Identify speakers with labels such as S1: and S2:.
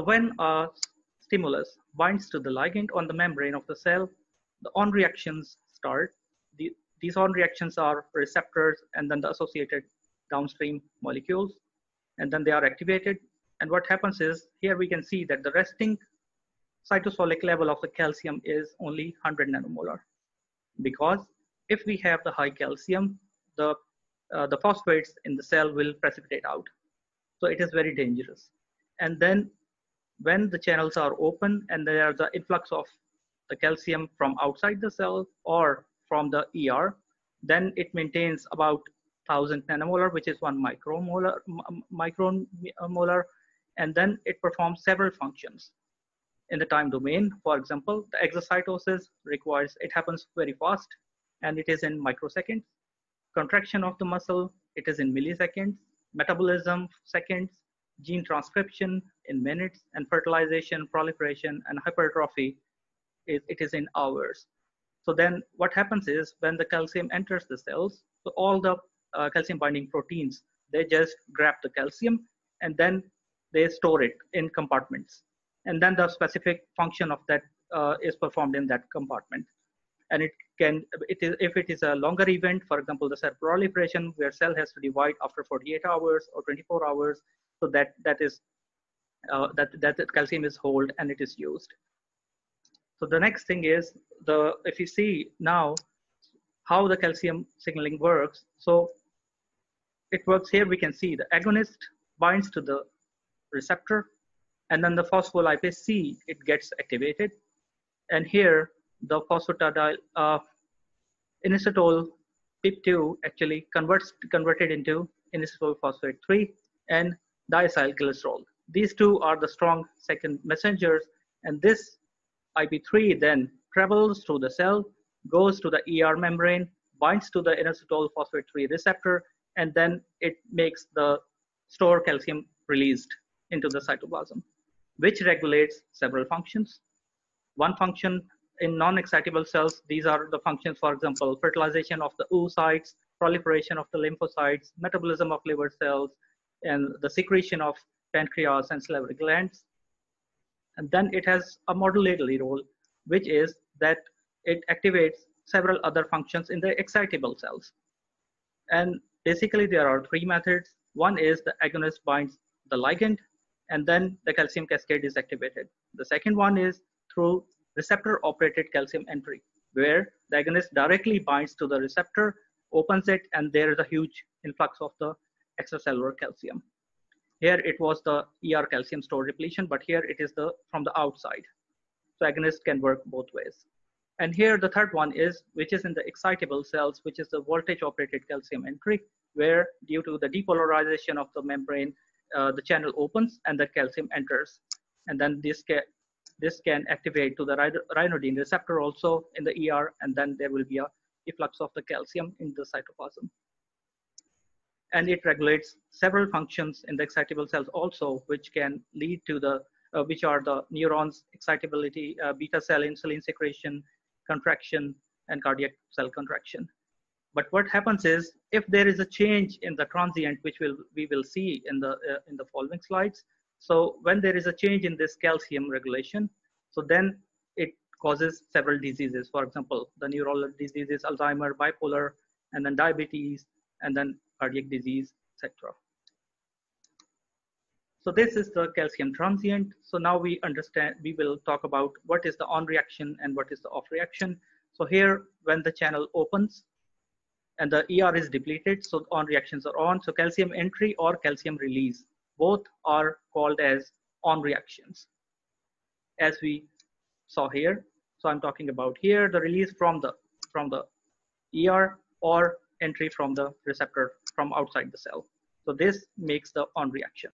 S1: So when a stimulus binds to the ligand on the membrane of the cell, the on reactions start. The, these on reactions are receptors and then the associated downstream molecules, and then they are activated. And what happens is here we can see that the resting cytosolic level of the calcium is only 100 nanomolar because if we have the high calcium, the, uh, the phosphates in the cell will precipitate out. So it is very dangerous. And then when the channels are open and there is the influx of the calcium from outside the cell or from the ER, then it maintains about 1000 nanomolar, which is one micromolar, micromolar, and then it performs several functions in the time domain. For example, the exocytosis requires, it happens very fast and it is in microseconds. Contraction of the muscle, it is in milliseconds. Metabolism, seconds. Gene transcription in minutes and fertilization, proliferation, and hypertrophy, it, it is in hours. So then what happens is when the calcium enters the cells, so all the uh, calcium binding proteins, they just grab the calcium and then they store it in compartments. And then the specific function of that uh, is performed in that compartment. And it can, it is, if it is a longer event, for example, the cell proliferation where cell has to divide after 48 hours or 24 hours, so that, that is, uh, that, that calcium is hold and it is used. So the next thing is the, if you see now how the calcium signaling works. So it works here, we can see the agonist binds to the receptor and then the phospholipase C, it gets activated. And here the phosphatidyl uh, inositol PIP2 actually converts converted into inositol phosphate 3 and diacylglycerol. These two are the strong second messengers and this IP3 then travels through the cell, goes to the ER membrane, binds to the inositol phosphate 3 receptor, and then it makes the stored calcium released into the cytoplasm, which regulates several functions. One function in non-excitable cells, these are the functions, for example, fertilization of the oocytes, proliferation of the lymphocytes, metabolism of liver cells, and the secretion of pancreas and salivary glands. And then it has a modulatory role, which is that it activates several other functions in the excitable cells. And basically there are three methods. One is the agonist binds the ligand, and then the calcium cascade is activated. The second one is through receptor operated calcium entry, where the agonist directly binds to the receptor, opens it, and there is a huge influx of the extracellular calcium. Here it was the ER calcium store depletion, but here it is the from the outside. So agonist can work both ways. And here the third one is, which is in the excitable cells, which is the voltage operated calcium entry, where due to the depolarization of the membrane, uh, the channel opens and the calcium enters. And then this, ca this can activate to the ryanodine receptor also in the ER, and then there will be a efflux of the calcium in the cytoplasm and it regulates several functions in the excitable cells also, which can lead to the, uh, which are the neurons, excitability, uh, beta cell insulin secretion, contraction, and cardiac cell contraction. But what happens is, if there is a change in the transient, which will, we will see in the, uh, in the following slides, so when there is a change in this calcium regulation, so then it causes several diseases. For example, the neural diseases, Alzheimer, bipolar, and then diabetes, and then cardiac disease, etc. So this is the calcium transient. So now we understand, we will talk about what is the on reaction and what is the off reaction. So here, when the channel opens and the ER is depleted, so on reactions are on. So calcium entry or calcium release, both are called as on reactions. As we saw here. So I'm talking about here, the release from the, from the ER or entry from the receptor from outside the cell. So this makes the on reaction.